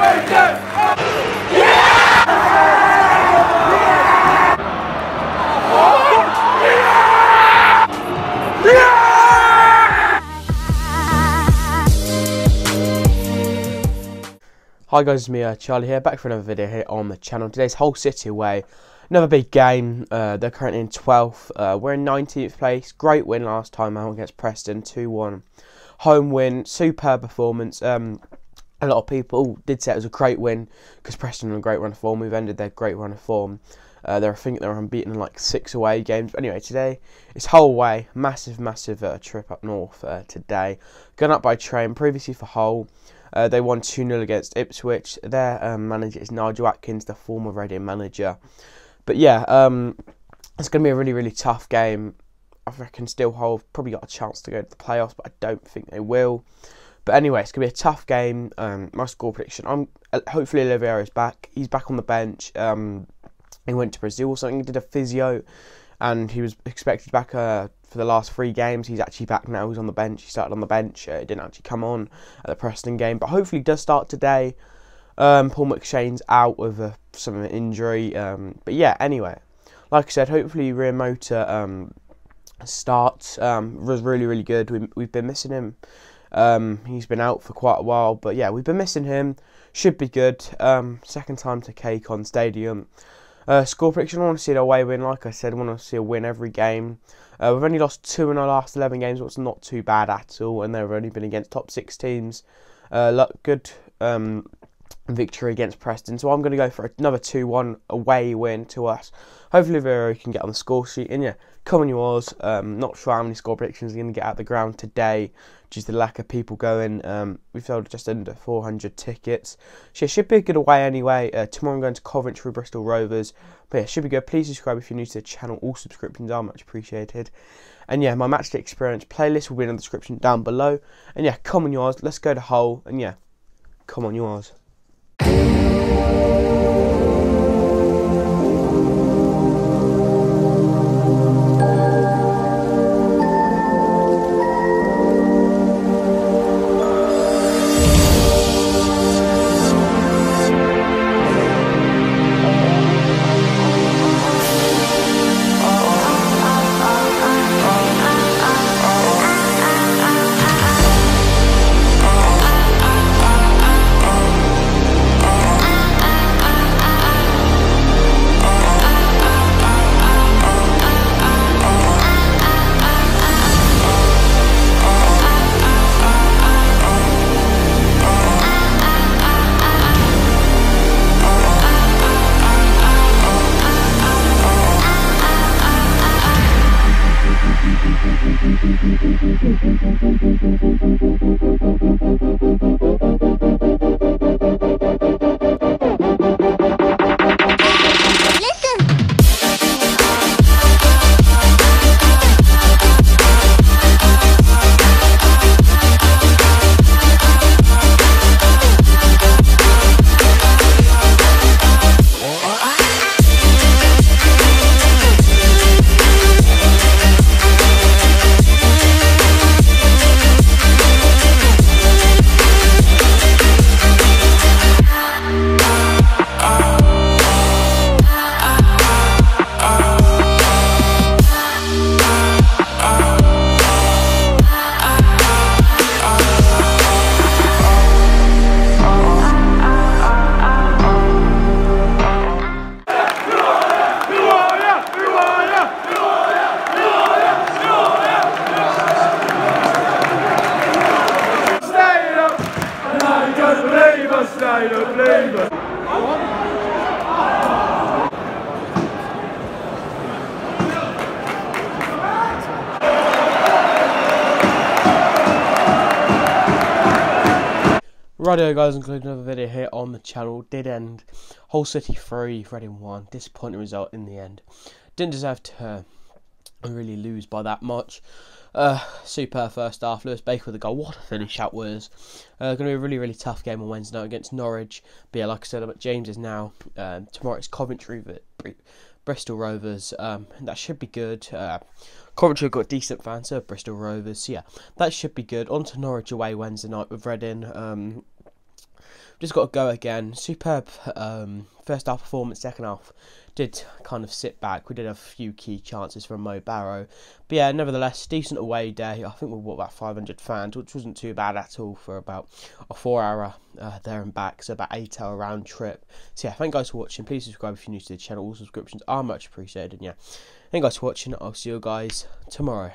Hi guys, it's me, uh, Charlie here, back for another video here on the channel. Today's Hull City away, another big game. Uh, they're currently in 12th. Uh, we're in 19th place. Great win last time out against Preston, 2-1. Home win, superb performance. Um, a lot of people did say it was a great win because Preston on a great run of form. We've ended their great run of form. Uh, they're, I think they're unbeaten in like six away games. But anyway, today it's Hull away. Massive, massive uh, trip up north uh, today. Going up by train, previously for Hull. Uh, they won 2 0 against Ipswich. Their um, manager is Nigel Adkins, the former Reading manager. But yeah, um, it's going to be a really, really tough game. I reckon still Hull probably got a chance to go to the playoffs, but I don't think they will. But anyway, it's to be a tough game. Um, my score prediction I'm uh, hopefully Oliveira is back. He's back on the bench. Um, he went to Brazil or something, he did a physio, and he was expected back uh, for the last three games. He's actually back now. He's on the bench. He started on the bench. Uh, he didn't actually come on at the Preston game, but hopefully he does start today. Um, Paul McShane's out with a, some injury. Um, but yeah, anyway, like I said, hopefully Ryan Motor um, starts. Um, was really, really good. We, we've been missing him. Um, he's been out for quite a while, but yeah, we've been missing him. Should be good. Um, second time to KCOM Stadium. Uh, score prediction, I want to see an away win. Like I said, I want to see a win every game. Uh, we've only lost two in our last 11 games, which is not too bad at all, and they've only been against top six teams. Uh, good um, victory against Preston, so I'm going to go for another 2 1 away win to us. Hopefully, Vero can get on the score sheet. And yeah, come on, yours. Um, not sure how many score predictions are going to get out the ground today due to the lack of people going. Um, we've sold just under 400 tickets. So it should be a good away anyway. Uh, tomorrow I'm going to Coventry, Bristol Rovers. But yeah, should be good. Please subscribe if you're new to the channel. All subscriptions are much appreciated. And yeah, my matchday experience playlist will be in the description down below. And yeah, come on yours. Let's go to Hull. And yeah, come on yours. Música Righto guys, including another video here on the channel. Did end Hull City 3, Reading 1. Disappointing result in the end. Didn't deserve to uh, really lose by that much. Uh, super first half. Lewis Baker with a goal. What a finish that was. Uh, going to be a really, really tough game on Wednesday night against Norwich. But yeah, like I said, James is now. Um, tomorrow it's Coventry, Bristol Rovers. Um, that should be good. Uh, Coventry have got decent fans, so Bristol Rovers. So yeah, that should be good. On to Norwich away Wednesday night with Reading. Um, just got to go again. Superb um, first half performance, second half did kind of sit back. We did have a few key chances from Mo Barrow, but yeah, nevertheless, decent away day. I think we brought about 500 fans, which wasn't too bad at all for about a four-hour uh, there and back, so about eight-hour round trip. So yeah, thank you guys for watching. Please subscribe if you're new to the channel. All subscriptions are much appreciated. And yeah, thank you guys for watching. I'll see you guys tomorrow.